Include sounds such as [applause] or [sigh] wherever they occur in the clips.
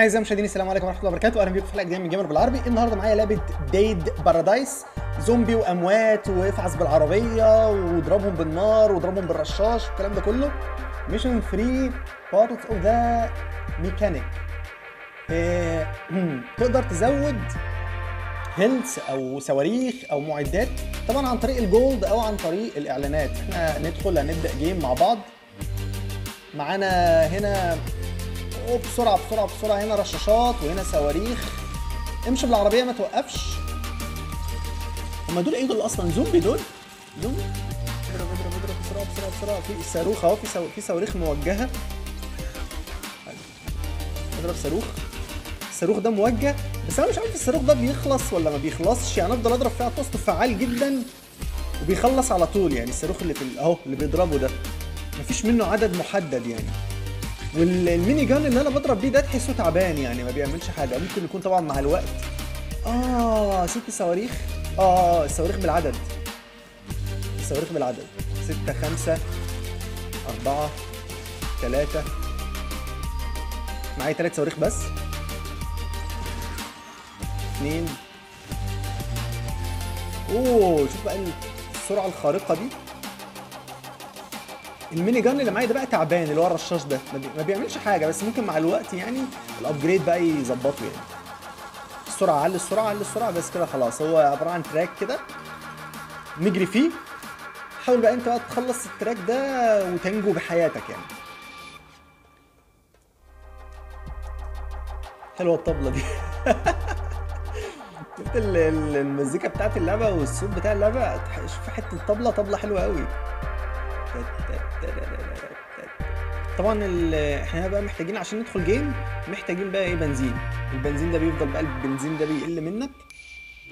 أعزائي المشاهدين السلام عليكم ورحمة الله وبركاته. أهلا بيكم في حلقة جديدة من جيمر بالعربي. النهارده معايا لعبة Dead Paradise زومبي وأموات وافعص بالعربية واضربهم بالنار واضربهم بالرشاش والكلام ده كله. mission 3 part of the mechanic تقدر تزود health أو صواريخ أو معدات طبعا عن طريق ال gold أو عن طريق الإعلانات. إحنا ندخل هنبدأ game مع بعض. معانا هنا أوه، بسرعة بسرعة هنا رشاشات وهنا صواريخ. امشي بالعربية ما توقفش. هما دول إيه دول أصلا؟ زومبي دول؟ زومبي؟ اضرب اضرب اضرب بسرعة بسرعة بسرعة. في صاروخ أهو في صو... في صواريخ موجهة. اضرب صاروخ. الصاروخ ده موجه بس أنا مش عارف الصاروخ ده بيخلص ولا ما بيخلصش. يعني أفضل أضرب فيها طاسته فعال جدا وبيخلص على طول. يعني الصاروخ اللي في أهو اللي بيضربه ده. مفيش منه عدد محدد يعني. والميني جان اللي أنا بضرب بيه ده تحسه تعبان يعني ما بيعملش حاجة. ممكن يكون طبعا مع الوقت. آه ست صواريخ آه الصواريخ بالعدد. الصواريخ بالعدد. ستة خمسة أربعة ثلاثة معايا ثلاث صواريخ بس. اثنين أوه شوف بقى السرعة الخارقة دي. ال minigun اللي معايا ده بقى تعبان اللي هو الرشاش ده. ما, بي... ما بيعملش حاجة بس ممكن مع الوقت يعني ال upgrade بقى يظبطه يعني. السرعة علي السرعة علي السرعة بس كده خلاص. هو عبارة عن track كده نجري فيه. حاول بقى أنت بقى تخلص ال track ده وتنجو بحياتك يعني. حلوة الطبلة دي. [laughs] شفت ال- ال- المزيكا بتاعت اللعبة والصوت بتاع اللعبة؟ شوف حتة الطبلة طبلة حلوة قوي طبعا إحنا بقى محتاجين عشان ندخل جيم محتاجين بقى إيه؟ بنزين. البنزين ده بيفضل بقى البنزين ده بيقل منك.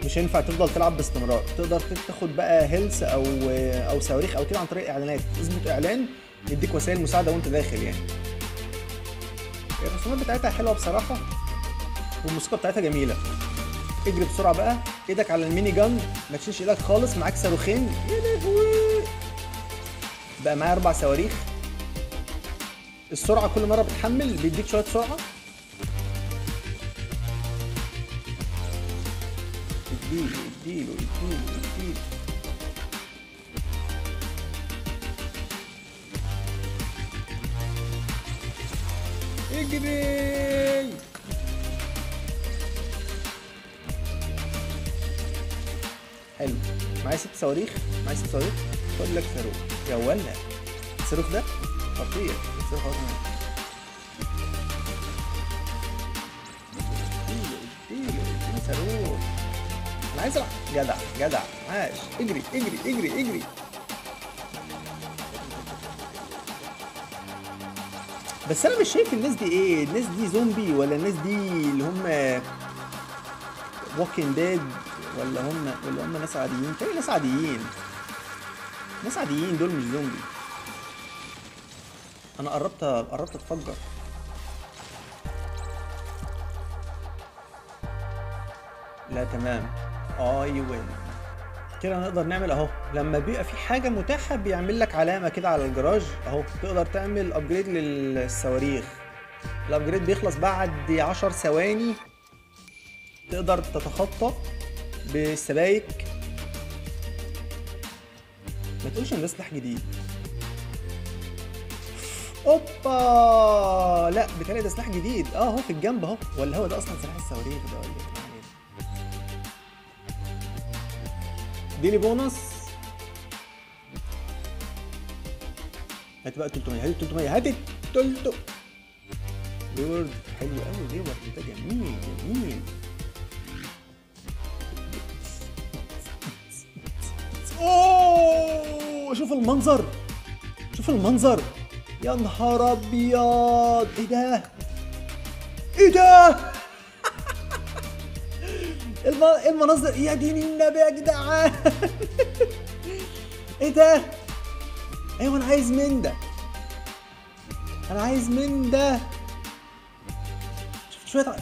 مش هينفع تفضل تلعب باستمرار. تقدر تاخد بقى هيلث أو أو صواريخ أو كده عن طريق إعلانات. اظبط إعلان يديك وسائل مساعدة وأنت داخل يعني. الرسومات بتاعتها حلوة بصراحة والموسيقى بتاعتها جميلة. اجري بسرعة بقى. إيدك على الميني جان ما تشيلش إيدك خالص معاك صاروخين. يا لهوي! بقى معايا أربع صواريخ. السرعة كل مرة بتحمل بيديك شوية سرعة. اديله اديله اديله. اديله اجري. حلو. معايا ست صواريخ؟ معايا ست صواريخ؟ خد لك صاروخ. يا ولا الصاروخ ده خطير. عايز العب جدع جدع عاش اجري اجري اجري اجري بس أنا مش شايف الناس دي إيه؟ الناس دي زومبي ولا الناس دي اللي هم walking dead ولا هم ولا هم ناس عاديين؟ تاني ناس عاديين. ناس عاديين دول مش زومبي أنا قربت قربت أتفجر. لا تمام. I win. كده نقدر نعمل أهو. لما بيبقى في حاجة متاحة بيعمل لك علامة كده على الجراج. أهو تقدر تعمل upgrade للصواريخ. ال upgrade بيخلص بعد 10 ثواني. تقدر تتخطى بال spike ما تقولش إن ده سلاح جديد. اوبا! لا بتهيألي ده سلاح جديد. آه اهو في الجنب أهو. ولا هو ده أصلا سلاح الصواريخ ده ولا daily bonus. هات بقى 300 هات 300 هات 300 ريورد حلو قوي ريورد ده جميل جميل. أوه! شوف المنظر. شوف المنظر. يا نهار أبيض إيه ده؟ إيه ده؟ [laughs] الم... المناظر يا دين النبي يا جدعان. [laughs] إيه ده؟ أيوه أنا عايز من ده. أنا عايز من ده. شفت شوية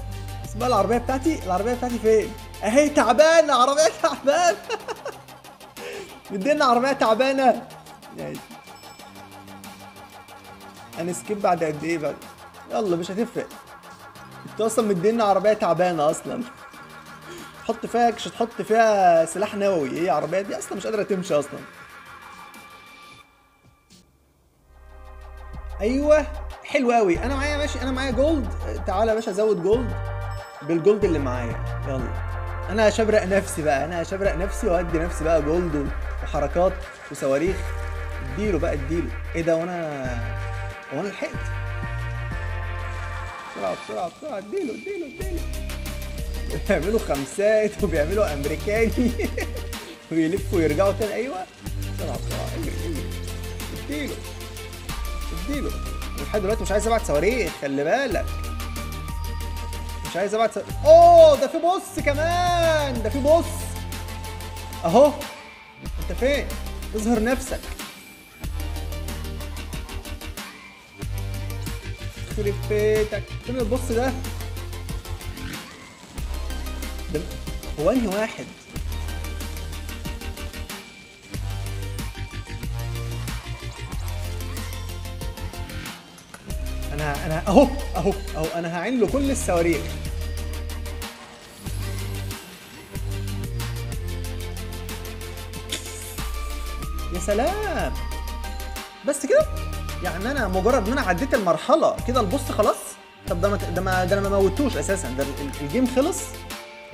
اسمها العربية بتاعتي العربية بتاعتي فين؟ أهي تعبانة عربية تعبانة. [laughs] مدينا عربية تعبانة. هنسكيب بعد قد إيه بقى؟ يلا مش هتفرق. أنتوا أصلا مدينا عربية تعبانة أصلا. تحط فيها كاش تحط فيها سلاح نووي. إيه العربيه دي؟ أصلا مش قادرة تمشي أصلا. أيوه حلو قوي. أنا معايا ماشي أنا معايا gold تعالى يا باشا زود gold بال gold اللي معايا. يلا. أنا هشبرق نفسي بقى. أنا هشبرق نفسي وادي نفسي بقى gold وحركات وصواريخ. اديله بقى اديله. إيه ده؟ وأنا وأنا لحقت بسرعة بسرعة بسرعة اديله اديله اديله. [laughs] بيعملوا خمسات وبيعملوا أمريكاني. [laughs] ويلفوا ويرجعوا تاني. أيوه. بسرعة بسرعة اجري اجري اديله اديله. لحد دلوقتي مش عايز أبعت صواريخ خلي بالك. مش عايز أبعت صواريخ أوه ده في بص كمان. ده في بص أهو. أنت فين؟ اظهر نفسك. يخرب بيتك فين البص ده. ده هو انهي واحد. أنا أنا أهو أهو أهو. أنا هعين له كل الصواريخ. يا سلام. بس كده. يعني أنا مجرد إن أنا عديت المرحلة كده ال boss خلاص؟ طب ده ما ده ما ده أنا ما موتوش أساسا. ده ال- ال game خلص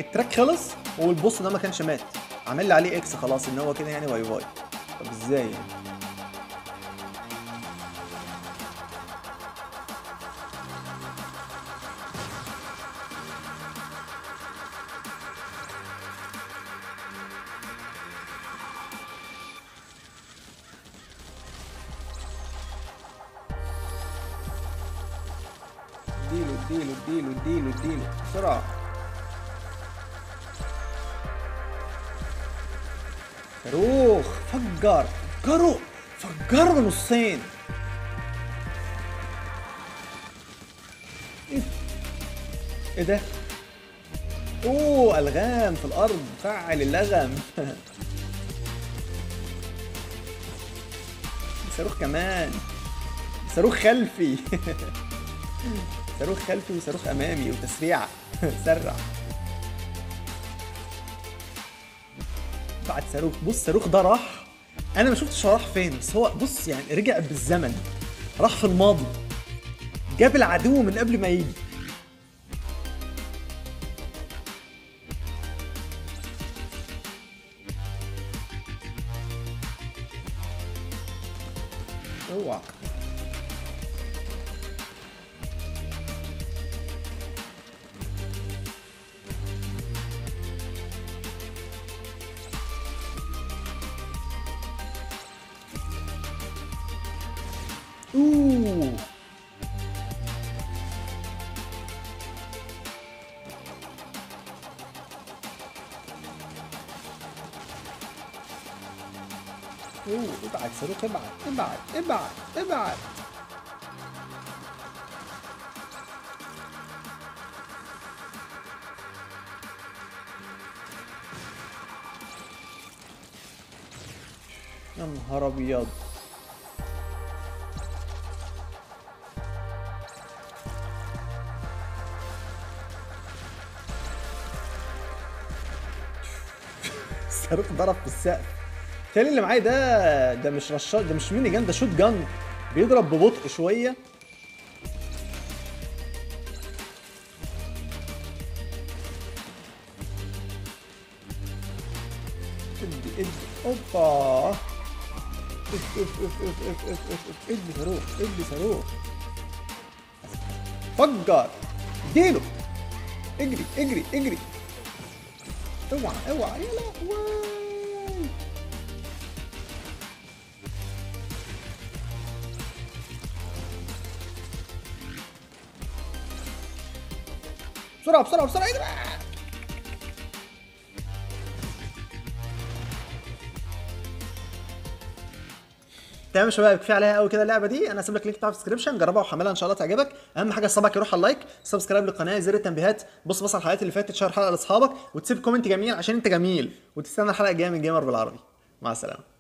ال track خلص وال boss ده ما كانش مات. عامل لي عليه X خلاص إن هو كده يعني bye bye طب إزاي يعني؟ اديله اديله اديله اديله بسرعة. صاروخ فجر فجره فجره نصين. إيه؟ إيه ده؟ أوه ألغام في الأرض. فعل اللغم [laughs] صاروخ كمان. صاروخ خلفي. [laughs] صاروخ خلفي وصاروخ أمامي وتسريع. [laughs] سرع. بعد صاروخ بص صاروخ ده راح. أنا ما شفتش راح فين بس هو بص يعني رجع بالزمن. راح في الماضي. جاب العدو من قبل ما يجي. اوعى. اوه اوه ابعد صاروخ ابعد ابعد ابعد ابعد يا نهار أبيض. الصاروخ ضرب في السقف التاني اللي معايا ده ده مش رشاش ده مش ميني جان ده شوت جان بيضرب ببطء شوية ادي ادي اوبا ادي صاروخ ادي صاروخ فجر اديله اجري اجري اجري اوعى اوعى يا لهوي بسرعه بسرعه بسرعه اجري تمام يا شباب كفاية عليها قوي كده اللعبة دي. أنا هسيب لك link بتاع ال description جربها وحملها إن شاء الله تعجبك. أهم حاجة صبعك يروح على ال like subscribe للقناة زر التنبيهات. بص بص على الحلقات اللي فاتت شير الحلقة لأصحابك وتسيب comment جميل عشان أنت جميل. وتستنى الحلقة الجاية من جيمر بالعربي. مع السلامة.